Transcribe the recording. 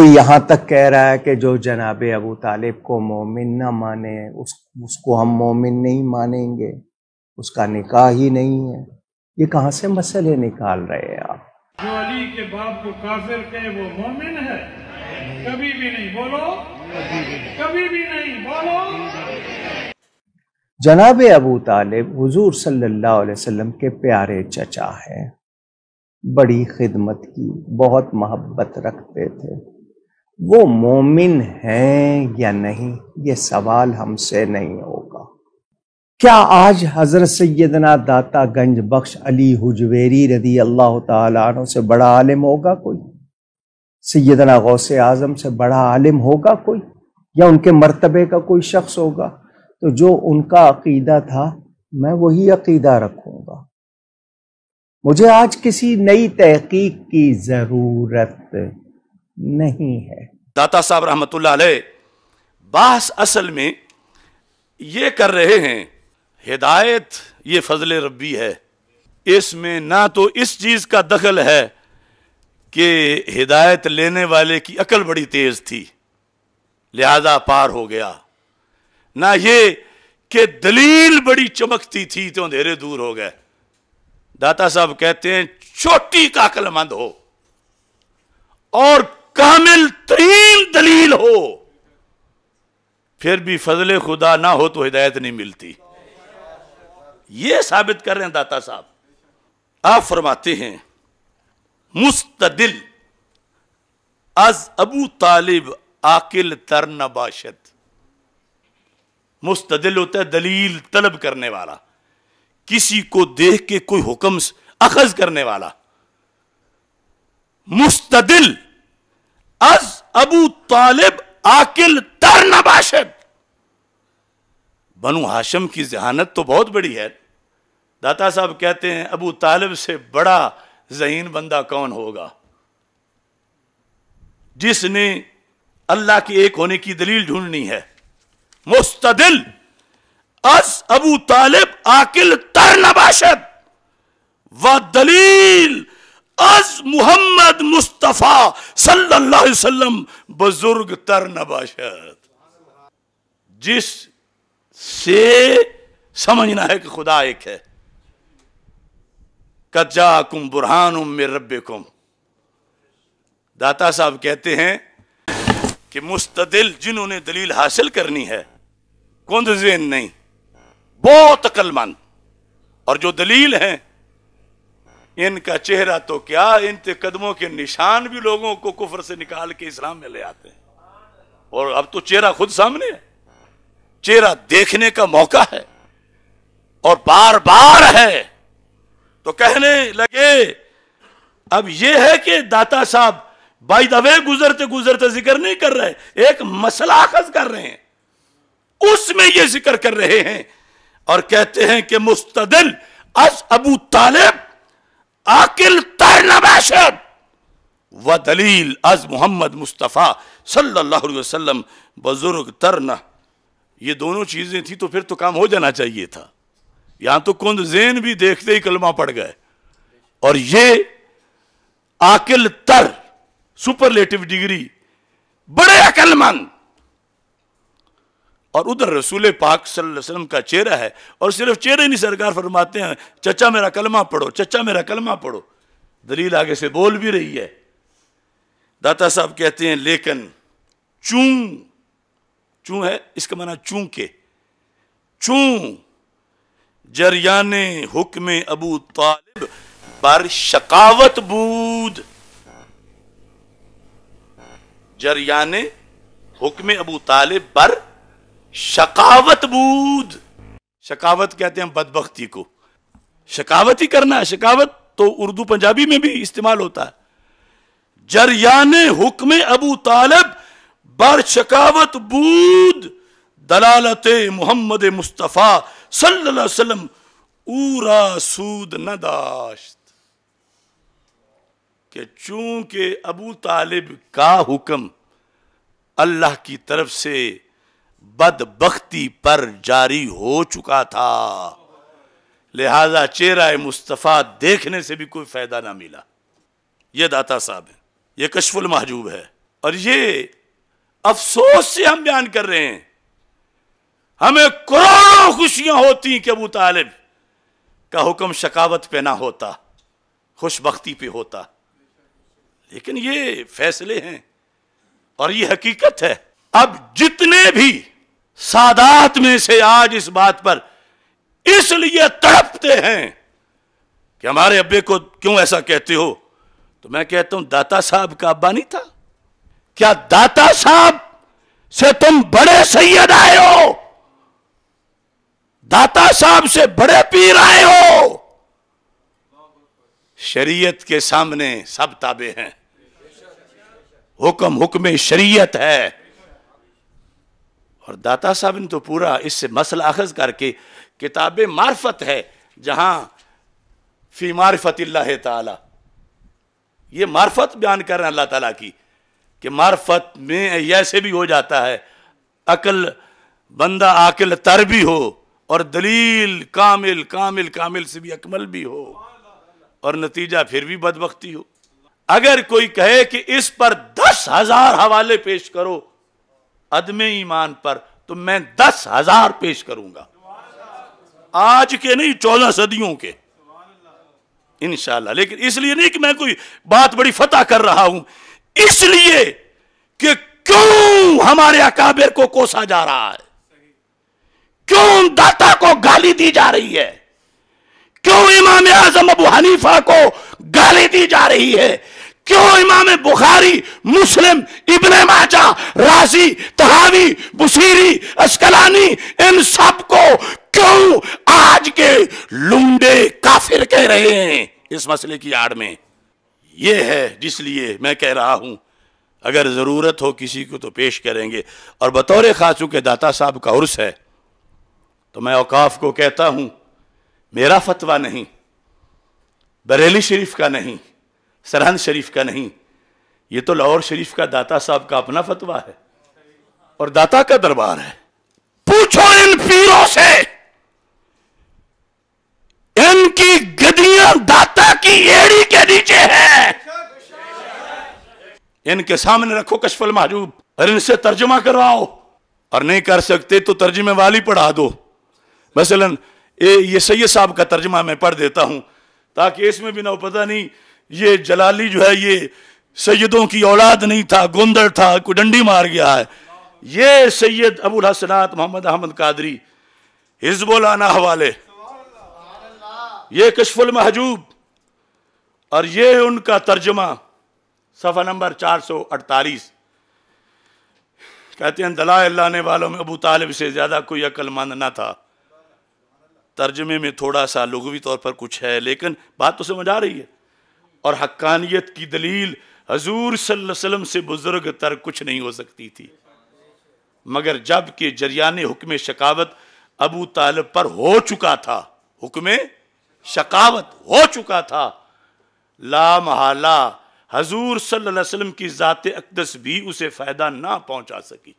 कोई यहाँ तक कह रहा है कि जो जनाब अबू तालिब को मोमिन ना माने उस उसको हम मोमिन नहीं मानेंगे उसका निकाह ही नहीं है। ये कहाँ से मसले निकाल रहे हैं आप? जो अली के बाप को काफिर कहे वो मोमिन है? कभी भी नहीं बोलो। कभी भी नहीं बोलो। जनाब अबू तालिब हुजूर सल्लल्लाहु अलैहि वसल्लम के प्यारे चचा हैं। बड़ी खिदमत की बहुत मोहब्बत रखते थे। वो मोमिन हैं या नहीं, ये सवाल हमसे नहीं होगा। क्या आज हज़रत सैदना दाता गंज बख्श अली हुजवेरी रदी अल्लाह तु से बड़ा आलिम होगा कोई? सैदना गौस आज़म से बड़ा आलिम होगा कोई? या उनके मर्तबे का कोई शख्स होगा? तो जो उनका अकीदा था, मैं वही अकीदा रखूँगा। मुझे आज किसी नई तहकीक की ज़रूरत नहीं है। दाता साहब रहमत बास असल में ये कर रहे हैं, हिदायत ये फजल रबी है। इसमें ना तो इस चीज़ का दखल है कि हिदायत लेने वाले की अकल बड़ी तेज थी, लिहाजा पार हो गया। ना ये कि दलील बड़ी चमकती थी तो अंधेरे दूर हो गए। दाता साहब कहते हैं छोटी का अकलमंद हो। और कामिल तरीन दलील हो। फिर भी फजल खुदा ना हो तो हिदायत नहीं मिलती। ये साबित कर रहे हैं दाता साहब। आप फरमाते हैं, मुस्तदिल, अज अबू तालिब आकिल तर नबाशत मुस्तदिल होता है दलील तलब करने वाला। किसी को देख के कोई हुक्म अखज करने वाला। मुस्तदिल अज अबू तालिब आकिल तर नबाशत बनु हाशम की जहानत तो बहुत बड़ी है। दाता साहब कहते हैं, अबू तालिब से बड़ा जहीन बंदा कौन होगा? जिसने अल्लाह के एक होने की दलील ढूंढनी है। मुस्तदिल। अस अबू तालिब आकिल तर नबाशत व दलील अज मोहम्मद मुस्तफ़ा सल्लल्लाहु अलैहि वसल्लम बुज़ुर्ग तर नबाशत। जिस से समझना है कि खुदा एक है। कजा कुम बुरहान में रब कुम दाता साहब कहते हैं कि मुस्तदिल जिन्होंने दलील हासिल करनी है कुंद जेन नहीं, बहुत अकलमंद। और जो दलील है इनका चेहरा तो क्या? इनके कदमों के निशान भी लोगों को कुफर से निकाल के इस्लाम में ले आते हैं। और अब तो चेहरा खुद सामने है। चेहरा देखने का मौका है। और बार बार है। तो कहने लगे, अब यह है कि दाता साहब बाई दवे गुजरते गुजरते ज़िक्र नहीं कर रहे एक मसला अखज कर रहे हैं। उसमें यह ज़िक्र कर रहे हैं। और कहते हैं कि मुस्तदिल अस अबू तालिब आकिल तरनबाशत व दलील अज मोहम्मद मुस्तफ़ा सल्लल्लाहु अलैहि वसल्लम, बुज़ुर्ग तरना। ये दोनों चीज़ें थी तो फिर तो काम हो जाना चाहिए था। यहाँ तो कुंद जेन भी देखते ही कलमा पड़ गए। और ये आकिल तर, सुपरलेटिव डिग्री, बड़े अकलमंद और उधर रसूल पाक वसल्लम का चेहरा है, और सिर्फ़ चेहरे नहीं, सरकार फरमाते हैं, चचा मेरा कलमा पढ़ो, चचा मेरा कलमा पढ़ो। दलील आगे से बोल भी रही है। दाता साहब कहते हैं, लेकिन चूं चूं है, इसका माना चूं के, चूं, जरियाने हुक्म अबू तालिब पर शकावत बूद। जरियाने हुक्म अबू तालिब पर शकावत बूद। शकावत कहते हैं बदबख्ती को। शकावत ही करना है। शकावत तो उर्दू पंजाबी में भी इस्तेमाल होता है। जरियाने हुक्म अबू तालिब, बर शकावत बूद। दलालत मोहम्मद मुस्तफ़ा सल्लल्लाहु अलैहि वसल्लम, ऊरा सूद न दाश्त। कि चूँकि अबू तालिब का हुक्म अल्लाह की तरफ़ से बदबख्ती पर जारी हो चुका था। लिहाजा चेहरा मुस्तफ़ा देखने से भी कोई फ़ायदा ना मिला। यह दाता साहब है यह कशफुल महजूब है। और ये अफसोस से हम बयान कर रहे हैं, हमें करोड़ों खुशियाँ होती कि अबू तालिब का हुक्म शकावत पे ना होता, खुशबख्ती पे होता। लेकिन ये फैसले हैं, और ये हकीकत है, अब जितने भी सादात में से आज इस बात पर इसलिए तड़पते हैं कि हमारे अब्बे को क्यों ऐसा कहते हो? तो मैं कहता हूँ, दाता साहब का अब्बा नहीं था। क्या दाता साहब से तुम बड़े सैयद आए हो? दाता साहब से बड़े पीर आए हो? शरीयत के सामने सब ताबे हैं। हुक्म हुक्म शरीयत है। और दाता साहब ने तो पूरा इससे मसला अखज करके किताब मार्फत है, जहाँ फ़ी मार्फत ताला। ये मार्फत बयान कर रहे हैं अल्लाह ताला की, कि मार्फत में ऐसे भी हो जाता है, अकल बंदा आकिल तर भी हो और दलील कामिल कामिल कामिल से भी अकमल भी हो और नतीजा फिर भी बदबख्ती हो। अगर कोई कहे कि इस पर दस हज़ार हवाले पेश करो अदम ईमान पर तो मैं दस हज़ार पेश करूँगा। आज के नहीं, चौदह सदियों के। इनशाला लेकिन इसलिए नहीं कि मैं कोई बात बड़ी फतह कर रहा हूँ। इसलिए कि क्यों हमारे अकाबिर को कोसा जा रहा है? क्यों दाता को गाली दी जा रही है? क्यों इमाम आज़म अबू हनीफा को गाली दी जा रही है? क्यों इमाम बुखारी, मुस्लिम, इब्ने माजा, राज़ी, तहावी, बुसीरी, अस्कलानी, इन सबको क्यों आज के लुंडे काफिर कह रहे हैं इस मसले की आड़ में? यह है जिसलिए मैं कह रहा हूँ, अगर ज़रूरत हो किसी को तो पेश करेंगे। और बतौर खासू के दाता साहब का उर्स है तो मैं औकाफ को कहता हूँ, मेरा फतवा नहीं, बरेली शरीफ का नहीं सरहद शरीफ का नहीं, ये तो लाहौर शरीफ का दाता साहब का अपना फतवा है और दाता का दरबार है। पूछो इन पीरों से, इनकी गदियाँ दाता की एड़ी के नीचे है। इनके सामने रखो कशफल महजूब, और इनसे तर्जमा करवाओ। और नहीं कर सकते तो तर्जमे वाली पढ़ा दो। मसलन ये सैयद साहब का तर्जमा मैं पढ़ देता हूँ, ताकि इसमें भी ना पता नहीं ये जलाली जो है, ये सैयदों की औलाद नहीं था गोंदर था कोई डंडी मार गया है। ये सैयद अबुल हसनात मोहम्मद अहमद कादरी हिजबुलाना हवाले। ये कशफुल महजूब, और ये उनका तर्जमा, सफ़ा नंबर 448 कहते हैं दला लाने वालों में अबू तालिब से ज़्यादा कोई अक्लमंद ना था। तर्जमे में थोड़ा सा लघवी तौर पर कुछ है, लेकिन बात तो समझ आ रही है। और हक्कानियत की दलील हजूर वसल्लम से बुज़ुर्ग तर कुछ नहीं हो सकती थी। मगर जब के जरियान हुक्म शकावत अबू तालब पर हो चुका था, हुक्म शकावत हो चुका था, ला महाला, हजूर वसल्लम की ज़ात अकदस भी उसे फ़ायदा ना पहुँचा सकी।